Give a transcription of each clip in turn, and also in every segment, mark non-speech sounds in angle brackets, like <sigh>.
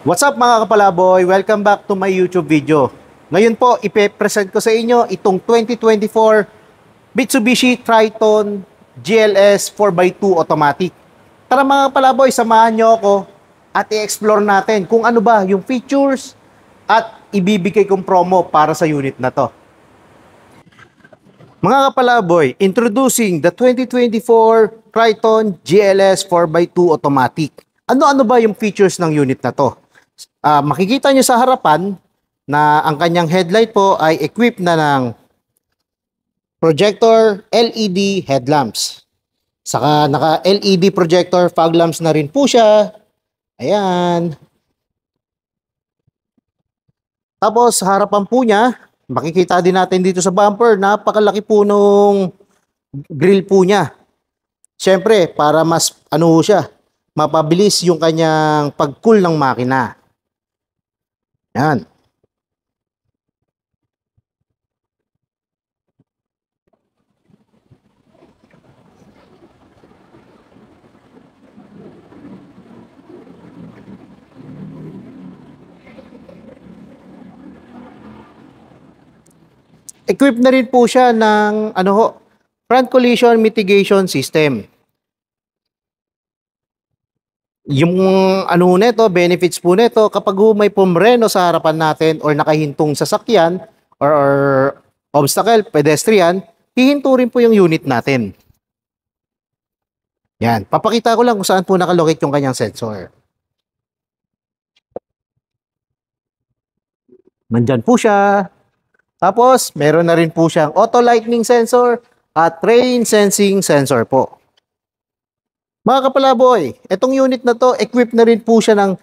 What's up mga kapalaboy? Welcome back to my YouTube video. Ngayon po, ipe-present ko sa inyo itong 2024 Mitsubishi Triton GLS 4x2 automatic. Tara mga kapalaboy, samahan nyo ako at i-explore natin kung ano ba yung features at ibibigay kong promo para sa unit na to. Mga kapalaboy, introducing the 2024 Triton GLS 4x2 automatic. Ano-ano ba yung features ng unit na to? Uh, makikita nyo sa harapan na ang kanyang headlight po ay equipped na ng projector LED headlamps. Saka naka LED projector fog lamps na rin po siya. Ayan. Tapos harapan po niya, makikita din natin dito sa bumper, napakalaki po nung grill po niya. Siyempre, para mas ano siya, mapabilis yung kanyang pag-cool ng makina. Yan. Equipped na rin po siya ng ano ho, front collision mitigation system. Yung ano nito, benefits po nito, kapag may pumreno sa harapan natin or nakahintong sasakyan or, or obstacle, pedestrian, hihinto rin po yung unit natin. Yan. Papakita ko lang kung saan po nakalocate yung kanyang sensor. Nandyan po siya. Tapos, meron na rin po siyang auto lightning sensor at rain sensing sensor po. Mga kapalaboy, itong unit na to, equipped na rin po siya ng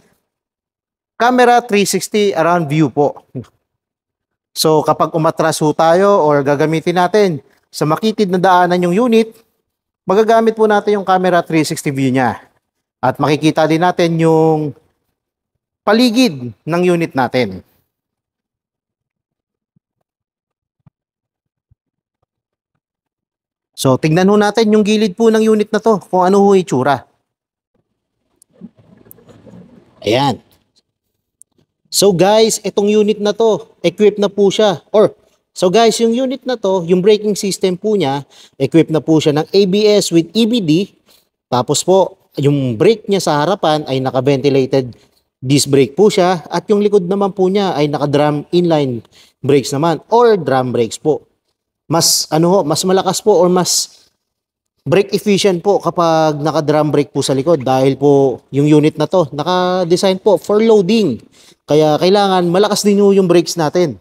camera 360 around view po. So kapag umatras ho tayo or gagamitin natin sa makitid na daanan yung unit, magagamit po natin yung camera 360 view niya. At makikita din natin yung paligid ng unit natin. So, tingnan ho natin yung gilid po ng unit na to, kung ano ho itsura. Ayan. So guys, itong unit na to, equipped na po siya. Or, so guys, yung unit na to, yung braking system po niya, equipped na po siya ng ABS with EBD. Tapos po, yung brake niya sa harapan ay naka-ventilated disc brake po siya. At yung likod naman po niya ay naka-drum inline brakes naman or drum brakes po mas ano ho, mas malakas po or mas brake efficient po kapag naka-drum brake po sa likod dahil po yung unit na to naka-design po for loading. Kaya kailangan malakas din yung brakes natin.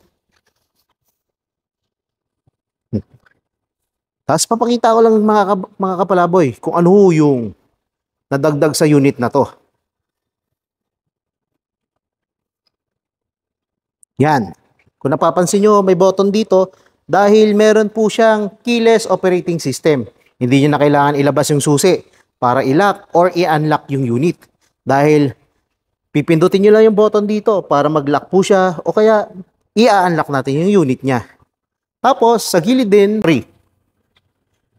Tapos papakita ko lang mga, mga kapalaboy kung ano yung nadagdag sa unit na to. Yan. Kung napapansin nyo, may button dito dahil meron po siyang keyless operating system. Hindi niyo na kailangan ilabas yung susi para i-lock or i-unlock yung unit. Dahil pipindutin niyo lang yung button dito para mag-lock po siya o kaya i-unlock natin yung unit niya. Tapos sa gilid din, free.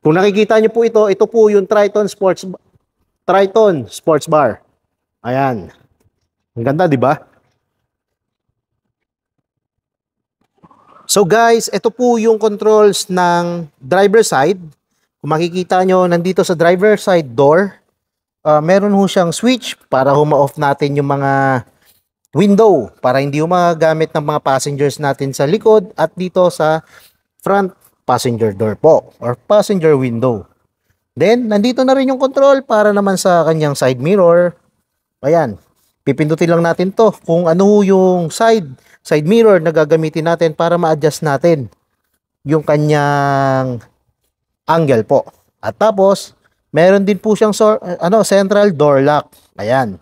Kung nakikita niyo po ito, ito po yung Triton Sports Triton Sports Bar. Ayan. Ang ganda, di ba? So guys, ito po yung controls ng driver side. Kung makikita nyo, nandito sa driver side door, uh, meron ho siyang switch para huma-off natin yung mga window para hindi ho ng mga passengers natin sa likod at dito sa front passenger door po or passenger window. Then, nandito na rin yung control para naman sa kanyang side mirror. Ayan, pipindutin lang natin to kung ano yung side side mirror na gagamitin natin para ma-adjust natin yung kanyang angle po. At tapos, meron din po siyang so, ano, central door lock. Ayan.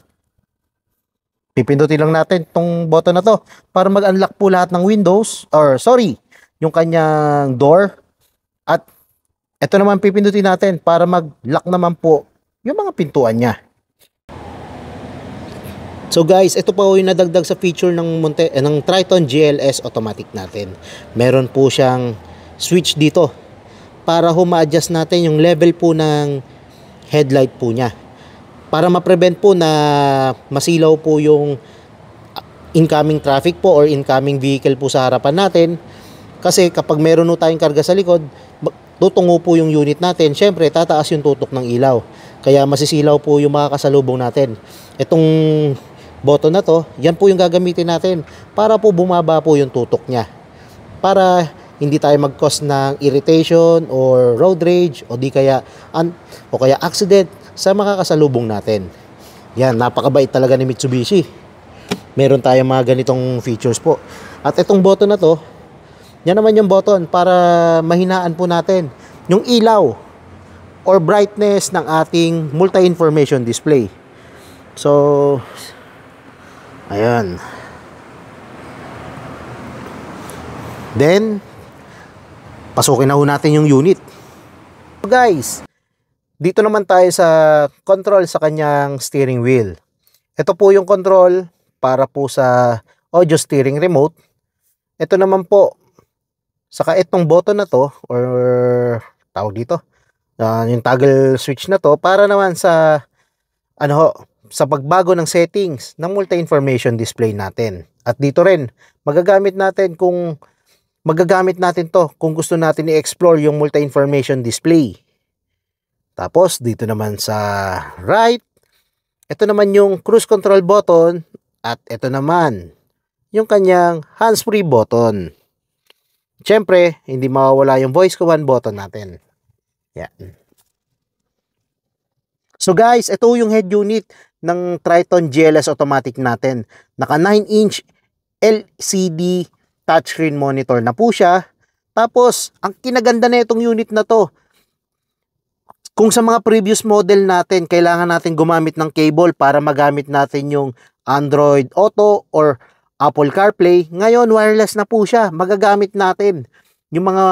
Pipindutin lang natin tong button na to para mag-unlock po lahat ng windows or sorry, yung kanyang door. At ito naman pipindutin natin para mag-lock naman po yung mga pintuan niya. So guys, ito pa yung nadagdag sa feature ng, Monte, eh, ng Triton GLS automatic natin. Meron po siyang switch dito para huma-adjust natin yung level po ng headlight po niya. Para ma-prevent po na masilaw po yung incoming traffic po or incoming vehicle po sa harapan natin. Kasi kapag meron po tayong karga sa likod, tutungo po yung unit natin. Siyempre, tataas yung tutok ng ilaw. Kaya masisilaw po yung mga kasalubong natin. Itong button na to, yan po yung gagamitin natin para po bumaba po yung tutok niya. Para hindi tayo mag-cause ng irritation or road rage o di kaya an, o kaya accident sa makakasalubong natin. Yan, napakabait talaga ni Mitsubishi. Meron tayong mga ganitong features po. At itong button na to, yan naman yung button para mahinaan po natin yung ilaw or brightness ng ating multi-information display. So, ayan. Then, pasukin na ho natin yung unit. So guys, dito naman tayo sa control sa kanyang steering wheel. Ito po yung control para po sa audio steering remote. Ito naman po, saka itong button na to, or tawag dito, uh, yung toggle switch na to, para naman sa, ano ho, sa pagbago ng settings ng multi-information display natin. At dito rin, magagamit natin kung magagamit natin to kung gusto natin i-explore yung multi-information display. Tapos, dito naman sa right, ito naman yung cruise control button at ito naman yung kanyang hands-free button. Siyempre, hindi mawawala yung voice command button natin. Yan. So guys, ito yung head unit ng Triton GLS automatic natin. Naka 9 inch LCD touchscreen monitor na po siya. Tapos, ang kinaganda na itong unit na to, kung sa mga previous model natin, kailangan natin gumamit ng cable para magamit natin yung Android Auto or Apple CarPlay. Ngayon, wireless na po siya. Magagamit natin yung mga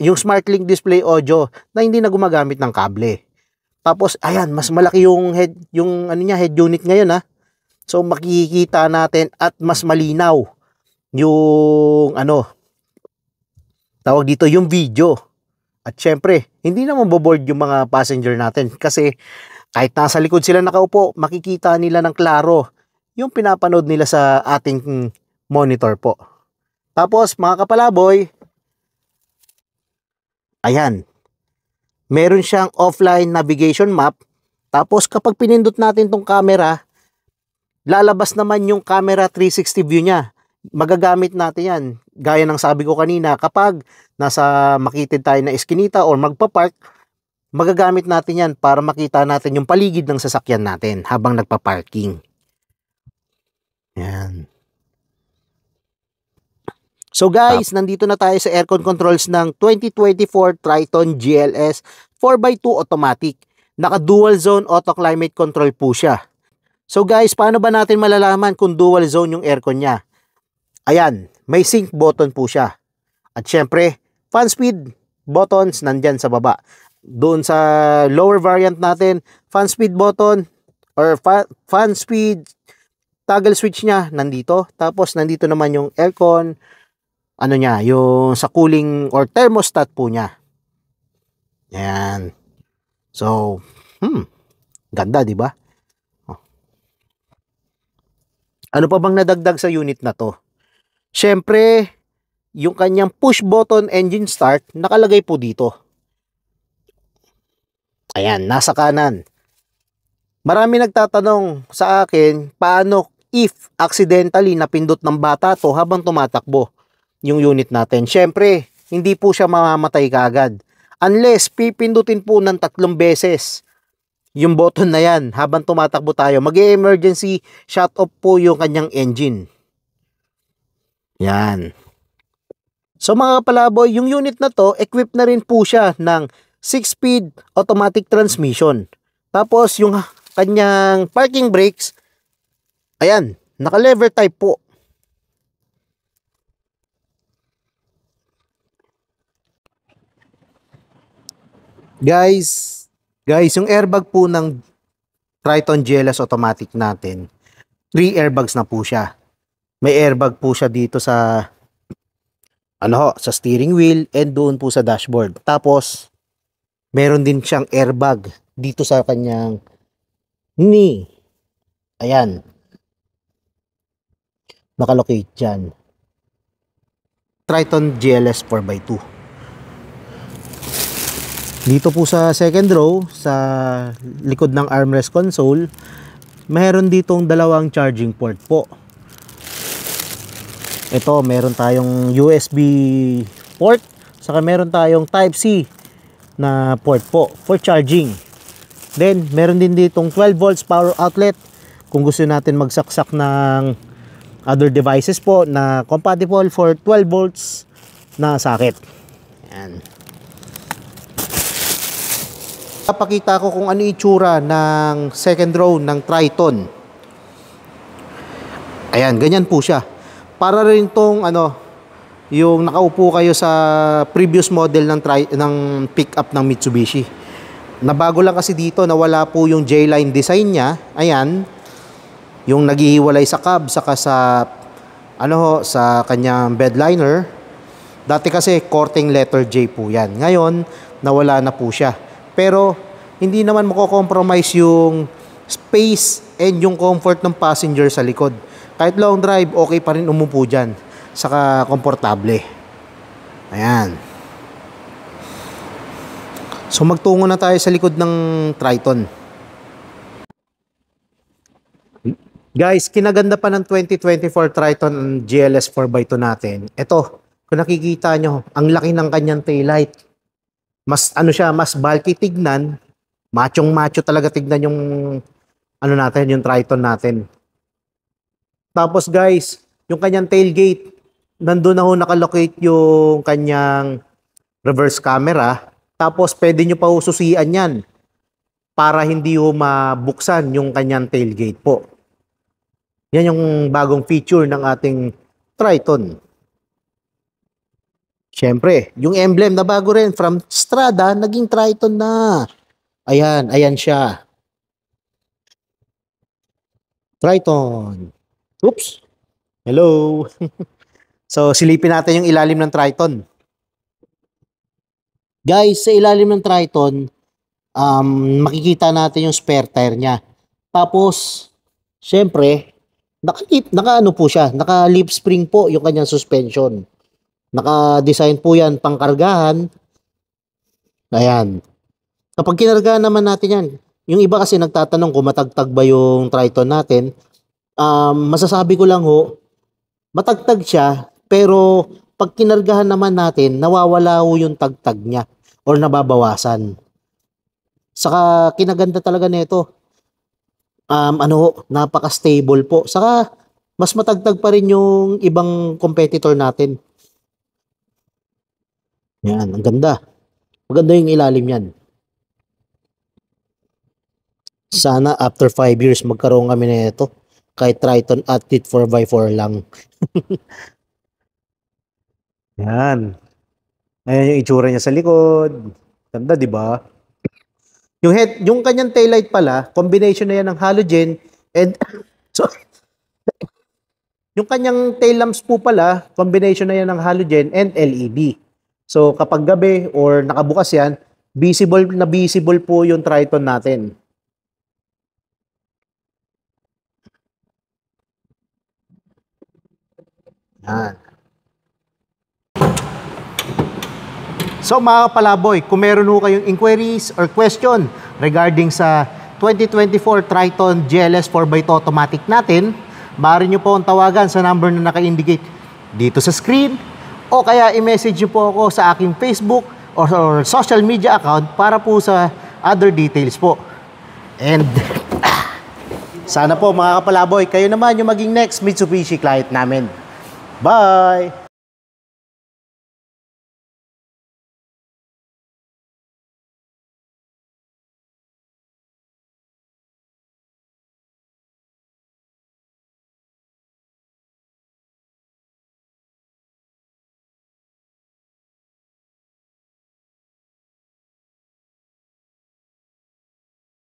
yung SmartLink display audio na hindi na gumagamit ng kable. Tapos, ayan, mas malaki yung head, yung ano niya, head unit ngayon ha. So, makikita natin at mas malinaw yung ano tawag dito yung video at syempre hindi naman boboard yung mga passenger natin kasi kahit nasa likod sila nakaupo makikita nila ng klaro yung pinapanood nila sa ating monitor po tapos mga kapalaboy ayan meron siyang offline navigation map tapos kapag pinindot natin tong camera lalabas naman yung camera 360 view niya magagamit natin yan. Gaya ng sabi ko kanina, kapag nasa makitid tayo na eskinita or magpa-park, magagamit natin yan para makita natin yung paligid ng sasakyan natin habang nagpa-parking. Yan. So guys, nandito na tayo sa aircon controls ng 2024 Triton GLS 4x2 automatic. Naka dual zone auto climate control po siya. So guys, paano ba natin malalaman kung dual zone yung aircon niya? Ayan, may sync button po siya. At syempre, fan speed buttons nandyan sa baba. Doon sa lower variant natin, fan speed button or fa fan speed toggle switch niya nandito. Tapos nandito naman yung aircon, ano niya, yung sa cooling or thermostat po niya. Ayan. So, hmm, ganda, di ba? Oh. Ano pa bang nadagdag sa unit na to? Siyempre, yung kanyang push button engine start nakalagay po dito. Ayan, nasa kanan. Marami nagtatanong sa akin paano if accidentally napindot ng bata to habang tumatakbo yung unit natin. Siyempre, hindi po siya mamamatay kagad. Unless pipindutin po ng tatlong beses yung button na yan habang tumatakbo tayo. Mag-emergency shut off po yung kanyang engine. Yan. So mga palaboy, yung unit na to, equipped na rin po siya ng 6-speed automatic transmission. Tapos yung kanyang parking brakes, ayan, naka-lever type po. Guys, guys, yung airbag po ng Triton GLS automatic natin, 3 airbags na po siya may airbag po siya dito sa ano ho, sa steering wheel and doon po sa dashboard. Tapos meron din siyang airbag dito sa kanyang knee. Ayan. nakalocate dyan. Triton GLS 4x2. Dito po sa second row, sa likod ng armrest console, meron ditong dalawang charging port po. Ito, meron tayong USB port, saka meron tayong Type-C na port po for charging. Then, meron din ditong 12 volts power outlet kung gusto natin magsaksak ng other devices po na compatible for 12 volts na socket. Yan. Papakita ko kung ano itsura ng second row ng Triton. Ayan, ganyan po siya. Para rin tong ano, yung nakaupo kayo sa previous model ng tri ng pickup ng Mitsubishi. Nabago lang kasi dito na wala po yung J-line design niya. Ayan. Yung naghihiwalay sa cab saka sa ano ho, sa kanyang bed liner. Dati kasi korting letter J po 'yan. Ngayon, nawala na po siya. Pero hindi naman mako-compromise yung space and yung comfort ng passenger sa likod. Kahit long drive, okay pa rin umupo dyan. Saka komportable. Ayan. So magtungo na tayo sa likod ng Triton. Guys, kinaganda pa ng 2024 Triton GLS 4x2 natin. Ito, kung nakikita nyo, ang laki ng kanyang taillight. Mas ano siya, mas bulky tignan, Machong macho talaga tignan yung ano natin, yung Triton natin. Tapos guys, yung kanyang tailgate, nandun na ho nakalocate yung kanyang reverse camera. Tapos pwede nyo pa ususian yan para hindi ho mabuksan yung kanyang tailgate po. Yan yung bagong feature ng ating Triton. Siyempre, yung emblem na bago rin from Strada, naging Triton na. Ayan, ayan siya. Triton. Oops. Hello. <laughs> so, silipin natin yung ilalim ng Triton. Guys, sa ilalim ng Triton, um, makikita natin yung spare tire niya. Tapos, syempre, naka, naka ano po siya, naka lip spring po yung kanyang suspension. Naka-design po yan pangkargahan. Ayan. Kapag kinarga naman natin yan, yung iba kasi nagtatanong kung matagtag ba yung Triton natin, um, masasabi ko lang ho, matagtag siya, pero pag kinargahan naman natin, nawawala ho yung tagtag niya or nababawasan. Saka kinaganda talaga nito. Um, ano napaka-stable po. Saka mas matagtag pa rin yung ibang competitor natin. Yan, ang ganda. Maganda yung ilalim yan. Sana after 5 years magkaroon kami na ito. Kahit Triton at it 4x4 lang. <laughs> Yan. Ayan yung itsura niya sa likod. Ganda, di ba? Yung head, yung kanyang taillight pala, combination na yan ng halogen and <coughs> so <coughs> yung kanyang tail lamps po pala, combination na yan ng halogen and LED. So kapag gabi or nakabukas yan, visible na visible po yung Triton natin. Yan. So mga kapalaboy, kung meron ho kayong inquiries or question regarding sa 2024 Triton GLS 4x2 automatic natin, maaari nyo po ang tawagan sa number na naka-indicate dito sa screen o kaya i-message nyo po ako sa aking Facebook or, or social media account para po sa other details po. And <coughs> sana po mga kapalaboy, kayo naman yung maging next Mitsubishi client namin. Bye!